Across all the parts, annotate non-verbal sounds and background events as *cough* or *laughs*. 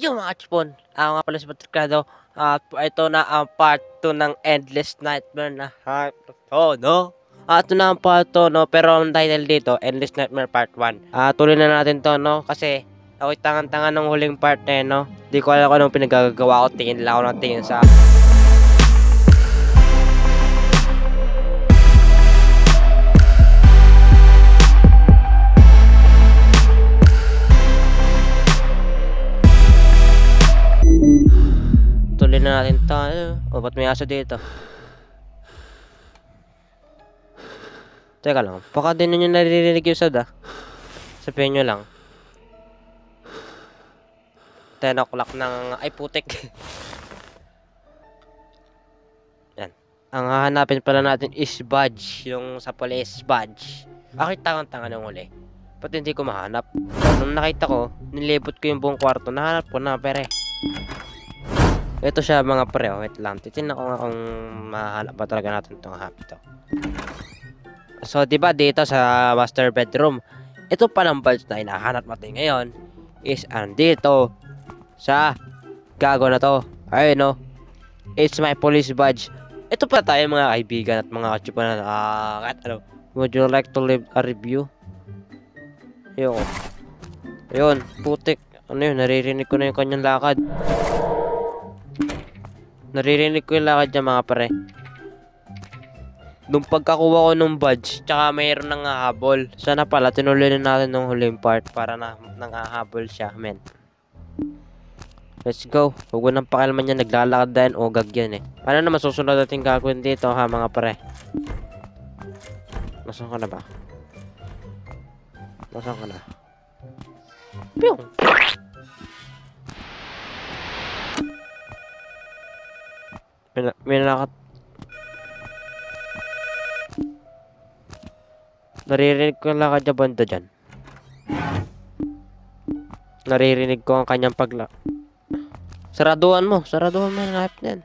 Yung mga chipon, ako nga pala si Patricado at ito na ang part 2 ng Endless Nightmare na hype. Oh, no? At ito na ang part 2, no? Pero ang title dito, Endless Nightmare Part 1. Ah, tuloy na natin to, no? Kasi ako'y tangan-tangan ng huling part na yun, no? Di ko alam kung anong pinagagagawa ko. Tingin lang ako ng tingin sa... natin to. Ano? O, ba't may aso dito? Teka lang. Baka din ninyo naririnig yung sad ah. Sabihin nyo lang. 10 o'clock ng... Ay, putik. *laughs* Yan. Ang hahanapin pala natin is badge. Yung sa police badge. Bakit tangan-tangan ng uli? Ba't hindi ko mahanap? Nung nakita ko, nilibot ko yung buong kwarto. Nahanap ko na, pere. Ito siya mga pre, oh, wait lang. Titignan ko nga kung mahanap ba talaga natin itong happy to. So, di ba dito sa master bedroom, ito palang bulbs na hinahanap natin ngayon is andito sa gago na to. Ayun no. It's my police badge. Ito pa tayo mga kaibigan at mga kachupanan. Ah, kahit ano. Would you like to leave a review? Ayun. Ayun, putik. Ano yun, naririnig ko na yung kanyang lakad. Naririnig ko yung lakad niya mga pare. Nung pagkakuha ko ng badge, tsaka mayroon nang hahabol. Sana pala, tinuloy na natin ng huling part para na nangahabol siya, men. Let's go. Huwag mo nang pakialaman yan, naglalakad din. O, gag yan eh. Paano naman susunod natin gagawin dito ha, mga pare? Nasaan ka na ba? Nasaan ka na? Pyong! May, na- nakat... Naririnig ko yung lakad niya banda dyan. Naririnig ko ang kanyang pagla... Saraduan mo! Saraduan mo yung lahip niyan.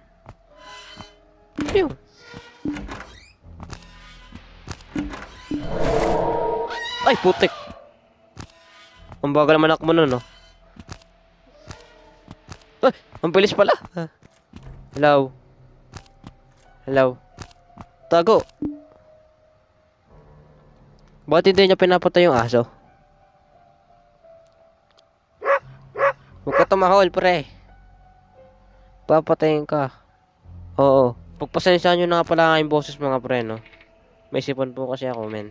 Pew! Ay, putik! Ang bagal naman ako mo nun, no? Ay, ang bilis pala! Hello? Hello? Tago! Bakit hindi niya pinapatay yung aso? Huwag ka tumahol, pre. Papatayin ka. Oo. Pagpasensyahan nyo na nga pala yung boses mga pre, no? May sipon po kasi ako, men.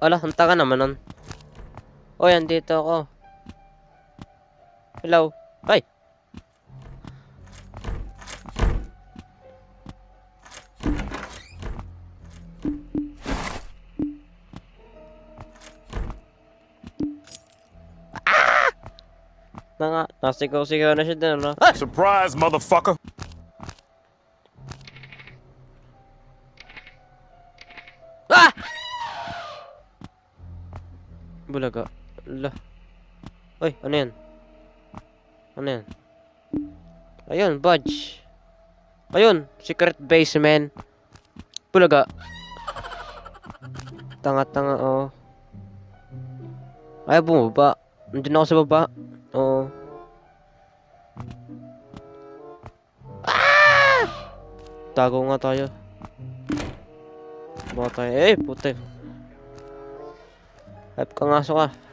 Ala, hanta ka naman nun. Oy, andito ako. Hello. Ay! Na nga, nasigaw-sigaw na siya din, ano? Ah! Surprise, motherfucker! Ah! Bulaga. Ala. Uy, ano yan? Ano yan? Ayun, badge. Ayun, secret base, man. Bulaga. Tanga-tanga, oh. Ay, bumaba. Nandun ako sa baba. Oo. Ah! Tago nga tayo. Baka tayo. Eh, puti. Hype ka nga, ka.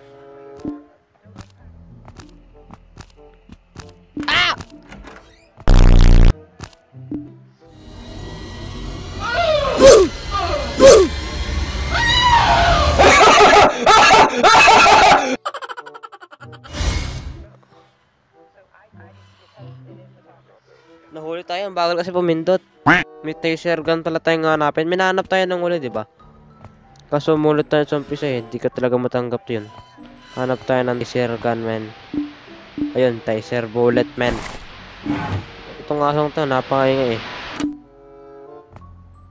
Kasi pumindot. May taser gun pala tayong hanapin. May nahanap tayo ng uli, di ba? Kaso mulot tayo sa umpisa eh, hindi ka talaga matanggap yun. Hanap tayo ng taser gun, man. Ayun, taser bullet, man. Itong asong to, napakainga eh.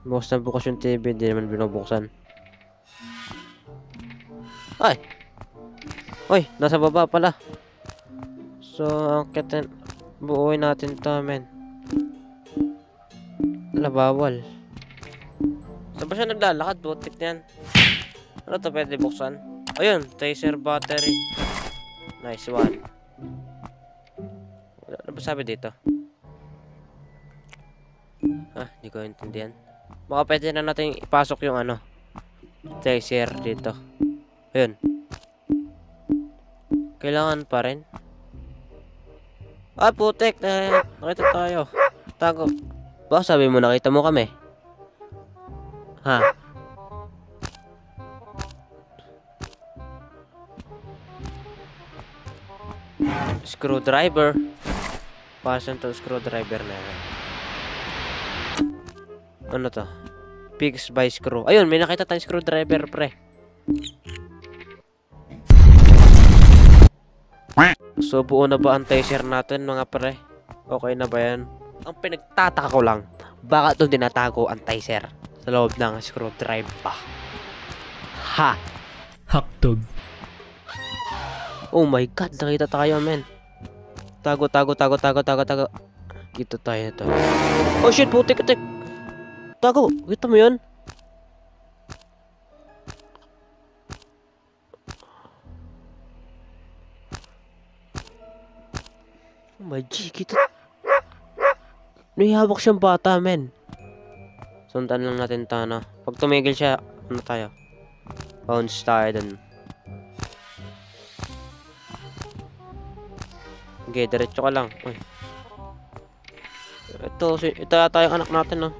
Bukas na bukas yung TV, hindi naman binubuksan. Ay! Uy, nasa baba pala. So, ang keten... Buuin natin to, men. Wala, bawal. Saan ba siya naglalakad? Putik na yan. Ano to pwede buksan? Ayun, taser battery. Nice one. Ano ba sabi dito? Ah, hindi ko intindihan. Baka pwede na natin ipasok yung ano. Taser dito. Ayun. Kailangan pa rin. Ah, putek. Eh, nakita tayo. Tago. Baka sabi mo nakita mo kami. Ha? Screwdriver. Pasan to screwdriver na yan. Ano to? Pigs by screw. Ayun, may nakita tayong screwdriver, pre. So, buo na ba ang taser natin, mga pre? Okay na ba yan? Ang pinagtataka ko lang, baka ito dinatago ang taser sa loob ng screwdriver pa. Ha! Hakdog. Oh my god, nakita tayo, men. Tago, tago, tago, tago, tago, tago. Kita tayo to. Oh shit, putik, putik. Tago, kita mo yun? Oh my G, kita. May hawak siyang bata, men. Sundan lang natin to, ano. Pag tumigil siya, ano tayo? Bounce tayo dun. Okay, diretso ka lang. Uy. Ito, ito yata yung anak natin, no.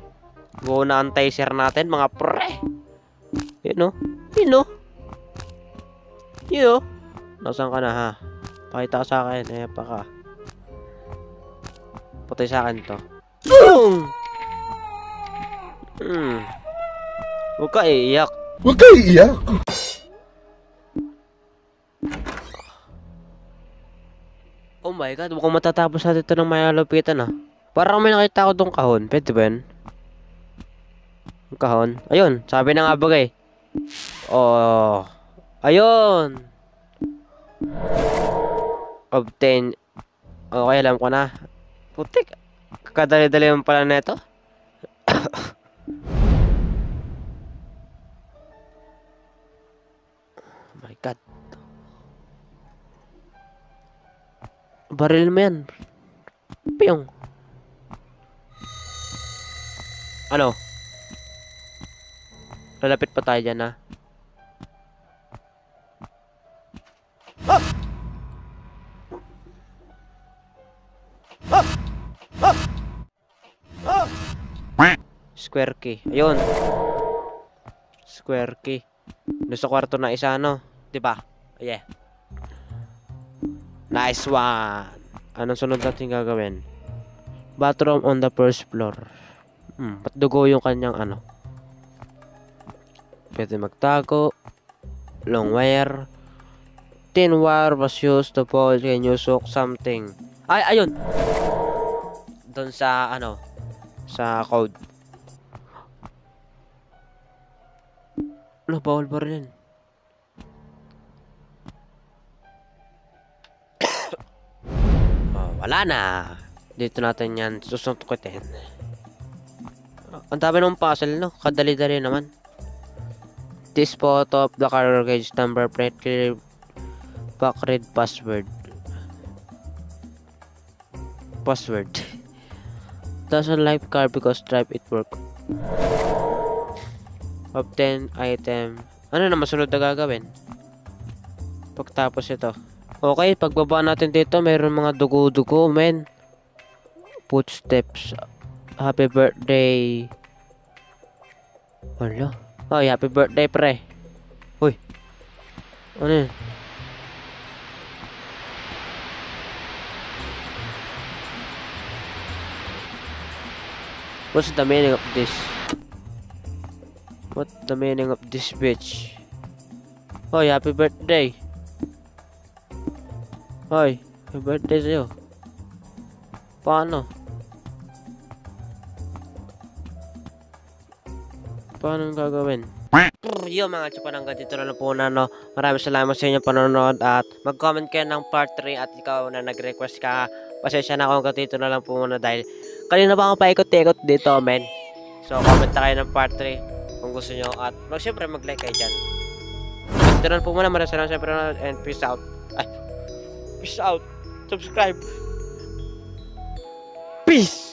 Go na ang natin, mga pre. Yun, no. Yun, no. Yun, no. Nasaan ka na, ha? Pakita ka sa akin. Eh, pa ka. Patay sa akin to. Boom! Hmm. Huwag ka iiyak. Huwag ka iiyak. Oh my god, mukhang matatapos natin ito ng mayalupitan ah. Parang may nakita ko tong kahon. Pwede ba yun? Yung kahon. Ayun, sabi na nga bagay. Oh. Ayun. Obtain. Okay, alam ko na. Putik. Kakadali-dali mo pala na ito. oh *coughs* my god. Baril mo yan. Piyong. Ano? Lalapit pa tayo dyan, ha? Square key. Ayun. Square key. Doon sa kwarto na isa, ano? Diba? Yeah. Nice one! Anong sunod natin gagawin? Bathroom on the first floor. Hmm, ba't yung kanyang ano? Pwede magtago. Long wire. Thin wire was used to pull can you soak something. Ay, ayun! Doon sa ano? Sa code. Ano, bawal ba rin? *coughs* Oh, wala na. Dito natin yan susuntukitin. Ang dami ng puzzle, no? Kadali-dali naman. This photo of the car gauge number plate clear back read password. Password. *laughs* Doesn't like car because drive it work. Obtain item. Ano na masunod na gagawin? Pagtapos ito. Okay, pagbaba natin dito, mayroon mga dugo-dugo, men. Footsteps. Happy birthday. Wala. Oh, happy birthday, pre. Uy. Ano yun? What's the meaning of this? What the meaning of this bitch? Oh, happy birthday. Hoy, happy birthday sa'yo. Paano? Paano gagawin? Yo mga chupanangga, dito na po na no. Maraming salamat sa inyong panonood at mag-comment kayo ng part 3 at ikaw na nag-request ka. Pasensya na ako hanggang dito na lang po muna dahil kanina pa ako paikot-ikot dito men. So comment na kayo ng part 3 kung gusto nyo at mag, syempre mag-like kayo dyan. Ito lang po muna. Maraming salamat syempre and peace out. Ay, peace out. Subscribe. Peace!